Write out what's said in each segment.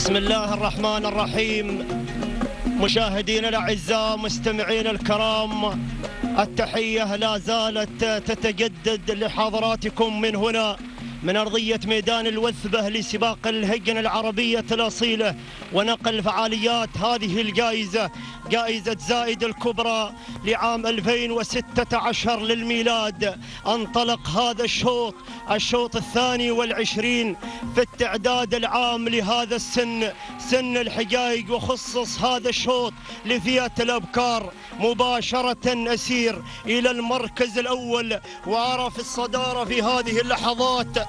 بسم الله الرحمن الرحيم. مشاهدينا الأعزاء مستمعينا الكرام التحية لا زالت تتجدد لحضراتكم من هنا من أرضية ميدان الوثبة لسباق الهجن العربية الأصيلة ونقل فعاليات هذه الجائزة. جائزة زائد الكبرى لعام 2016 للميلاد. انطلق هذا الشوط الشوط الثاني والعشرين في التعداد العام لهذا السن سن الحجايج وخصص هذا الشوط لفئة الأبكار. مباشرة أسير إلى المركز الأول وعرف الصدارة في هذه اللحظات.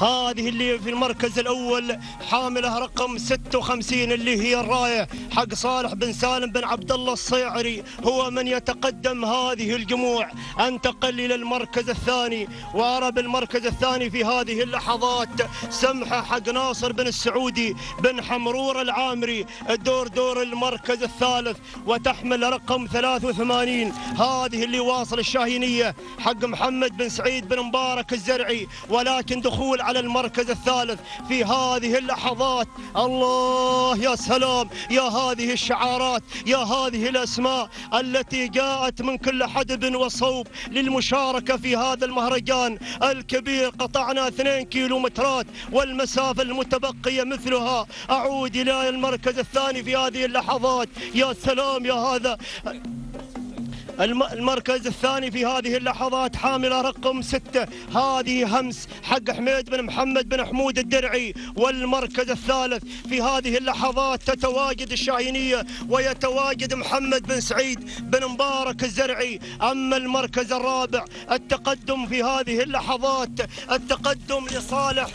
هذه اللي في المركز الأول حاملة رقم 56 اللي هي الراية حق صالح بن سالم بن عبد الله الصيعري هو من يتقدم هذه الجموع. أنتقل إلى المركز الثاني وأرى بالمركز الثاني في هذه اللحظات سمحة حق ناصر بن السعودي بن حمرور العامري. الدور دور المركز الثالث وتحمل رقم 83 هذه اللي واصل الشاهينية حق محمد بن سعيد بن مبارك الزرعي. ولكن دخول على المركز الثالث في هذه اللحظات. الله يا سلام يا هذه الشعارات يا هذه الأسماء التي جاءت من كل حدب وصوب للمشاركة في هذا المهرجان الكبير. قطعنا اثنين كيلومترات والمسافة المتبقية مثلها. أعود إلى المركز الثاني في هذه اللحظات. يا سلام يا هذا المركز الثاني في هذه اللحظات حاملة رقم ستة. هذه همس حق حميد بن محمد بن حمود الدرعي. والمركز الثالث في هذه اللحظات تتواجد الشاهينية ويتواجد محمد بن سعيد بن مبارك الزرعي. أما المركز الرابع التقدم في هذه اللحظات التقدم لصالح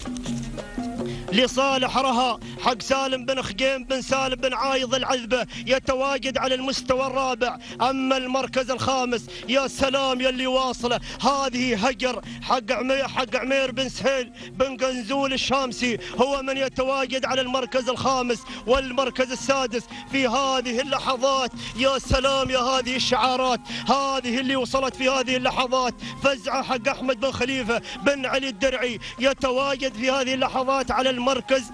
لصالح رها حق سالم بن خجيم بن سالم بن عايض العذبة يتواجد على المستوى الرابع. أما المركز الخامس يا سلام يلي واصلة. هذه هجر حق عمير, حق عمير بن سهيل بن قنزول الشامسي. هو من يتواجد على المركز الخامس والمركز السادس في هذه اللحظات. يا سلام يا هذه الشعارات. هذه اللي وصلت في هذه اللحظات. فزعة حق أحمد بن خليفة بن علي الدرعي يتواجد في هذه اللحظات على المركز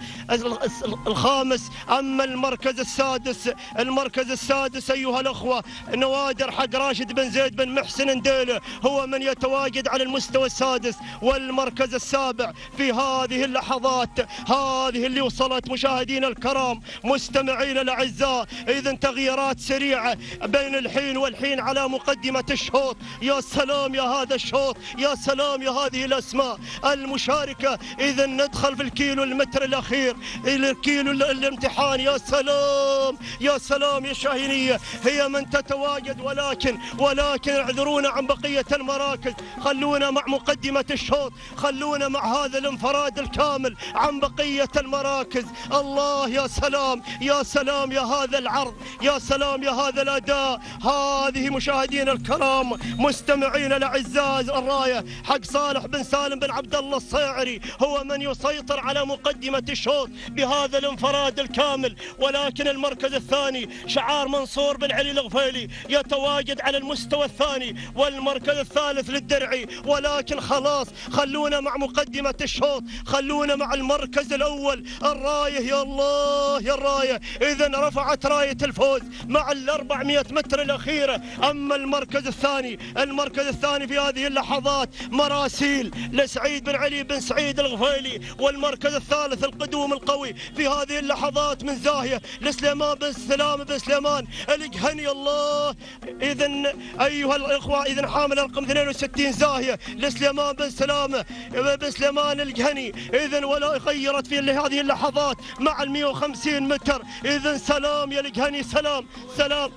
الخامس. أما المركز السادس المركز السادس أيها الأخوة نوادر حق راشد بن زيد بن محسن نديله هو من يتواجد على المستوى السادس. والمركز السابع في هذه اللحظات هذه اللي وصلت مشاهدينا الكرام مستمعين الأعزاء. إذا تغييرات سريعة بين الحين والحين على مقدمة الشوط. يا سلام يا هذا الشوط يا سلام يا هذه الأسماء. المشاركة إذا ندخل في الكيلو المتر الأخير إلى الكيلو الامتحان. يا سلام يا سلام يا شاهينية. هي من تتواجد ولكن ولكن اعذرونا عن بقية المراكز. خلونا مع مقدمة الشوط. خلونا مع هذا الانفراد الكامل عن بقية المراكز. الله يا سلام يا سلام يا هذا العرض. يا سلام يا هذا الأداء. هذه مشاهدينا الكرام مستمعين الأعزاء الراية حق صالح بن سالم بن عبد الله الصيعري. هو من يسيطر على مقدمة الشوط بهذا الانفراد الكامل. ولكن المركز الثاني شعار منصور بن علي الغفيلي يتواجد على المستوى الثاني والمركز الثالث للدرعي ولكن خلاص خلونا مع مقدمة الشوط خلونا مع المركز الأول. الراية يا الله يا الراية. إذا رفعت راية الفوز مع ال 400 متر الأخيرة. أما المركز الثاني المركز الثاني في هذه اللحظات مراسيل لسعيد بن علي بن سعيد الغفيلي والمركز الثالث القدوم القوي في هذه اللحظات من زاهية لسليمان بن سلام بن سليمان. الجهني الله. إذا أيها الإخوة إذا حامل رقم 62 زاهية لسليمان بن سلامة بن سليمان الجهني إذا ولا غيرت في هذه اللحظات مع ال 150 متر. إذا سلام يا الجهني سلام. سلام.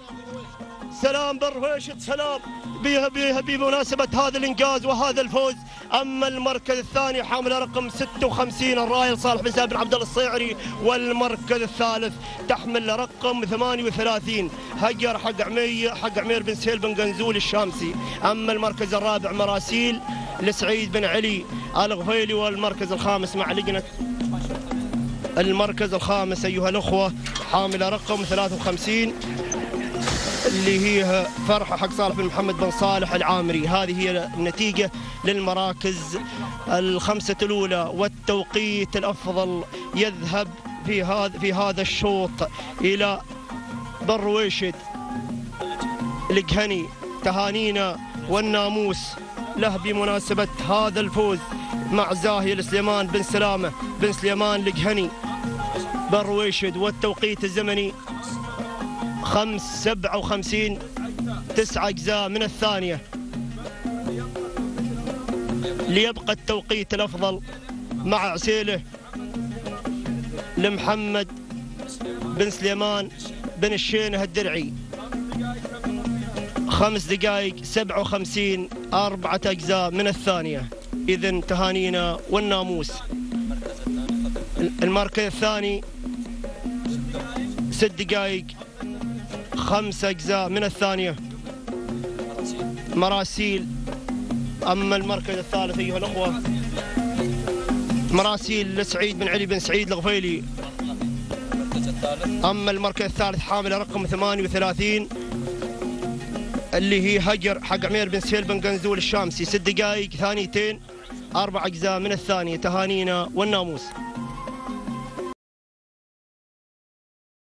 سلام بالرويشة سلام. بمناسبة هذا الإنجاز وهذا الفوز. أما المركز الثاني حامل رقم 56 الرايل صالح بن سالم بن عبد الله الصيعري. والمركز الثالث تحمل رقم 38 هجر حق عمي حق عمير بن سهيل بن قنزول الشامسي. أما المركز الرابع مراسيل لسعيد بن علي الغفيلي والمركز الخامس مع لجنة. المركز الخامس أيها الأخوة حامل رقم 53 اللي هي فرحة حق صالح بن محمد بن صالح العامري. هذه هي النتيجة للمراكز الخمسة الأولى والتوقيت الأفضل يذهب في هذا في هذا الشوط إلى برويشد. القهني تهانينا والناموس. له بمناسبة هذا الفوز مع زاهي سليمان بن سلامة بن سليمان القهني. برويشد والتوقيت الزمني خمس سبعة وخمسين تسعة أجزاء من الثانية. ليبقى التوقيت الأفضل مع عسيلة لمحمد بن سليمان بن الشينه الدرعي. خمس دقائق سبعة وخمسين أربعة أجزاء من الثانية. إذن تهانينا والناموس. المركز الثاني ست دقائق خمس أجزاء من الثانية. مراسيل أما المركز الثالث أيها الأخوة مراسيل لسعيد بن علي بن سعيد الغفيلي. أما المركز الثالث حامل رقم 38 اللي هي هجر حق عمير بن سهيل بن قنزول الشامسي. ست دقائق ثانيتين أربع أجزاء من الثانية تهانينا والناموس.